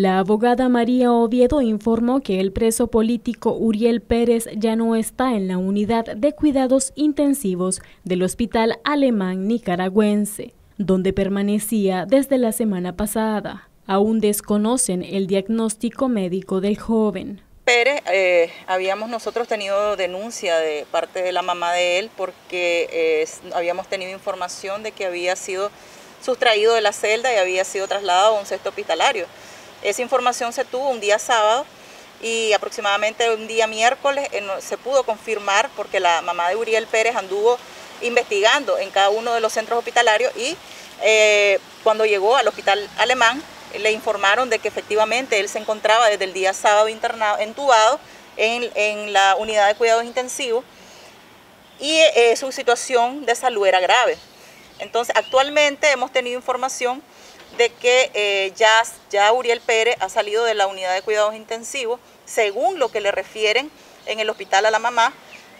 La abogada María Oviedo informó que el preso político Uriel Pérez ya no está en la unidad de cuidados intensivos del Hospital Alemán Nicaragüense, donde permanecía desde la semana pasada. Aún desconocen el diagnóstico médico del joven. Pérez, eh, habíamos nosotros tenido denuncia de parte de la mamá de él porque eh, habíamos tenido información de que había sido sustraído de la celda y había sido trasladado a un centro hospitalario. Esa información se tuvo un día sábado y aproximadamente un día miércoles eh, se pudo confirmar porque la mamá de Uriel Pérez anduvo investigando en cada uno de los centros hospitalarios y eh, cuando llegó al hospital alemán le informaron de que efectivamente él se encontraba desde el día sábado internado, entubado en, la unidad de cuidados intensivos y eh, su situación de salud era grave. Entonces actualmente hemos tenido información de que eh, ya, Uriel Pérez ha salido de la unidad de cuidados intensivos, según lo que le refieren en el hospital a la mamá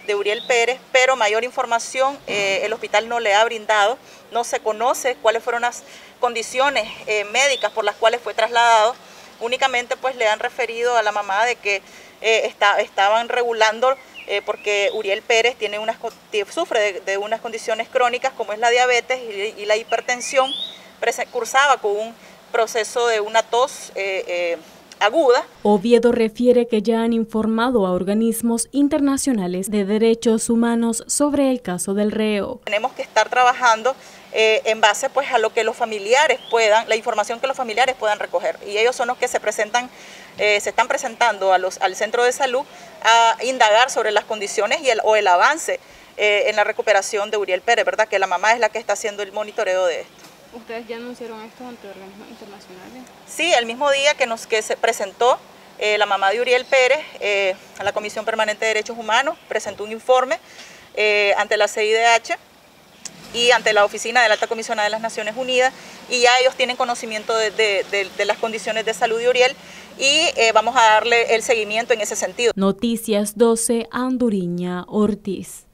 de Uriel Pérez, pero mayor información eh, el hospital no le ha brindado, no se conoce cuáles fueron las condiciones eh, médicas por las cuales fue trasladado, únicamente pues le han referido a la mamá de que estaban regulando porque Uriel Pérez tiene unas, sufre de, unas condiciones crónicas como es la diabetes y la hipertensión, cursaba con un proceso de una tos eh, eh, aguda. Oviedo refiere que ya han informado a organismos internacionales de derechos humanos sobre el caso del reo. Tenemos que estar trabajando eh, en base pues a lo que los familiares puedan, la información que los familiares puedan recoger. Y ellos son los que se presentan, se están presentando a los, al centro de salud a indagar sobre las condiciones y el, o el avance en la recuperación de Uriel Pérez, ¿verdad? Que la mamá es la que está haciendo el monitoreo de esto. ¿Ustedes ya anunciaron esto ante organismos internacionales? Sí, el mismo día que, nos, que se presentó eh, la mamá de Uriel Pérez eh, a la Comisión Permanente de Derechos Humanos, presentó un informe eh, ante la CIDH y ante la Oficina de la Alta Comisionada de las Naciones Unidas y ya ellos tienen conocimiento de, de las condiciones de salud de Uriel y vamos a darle el seguimiento en ese sentido. Noticias 12, Anduriña Ortiz.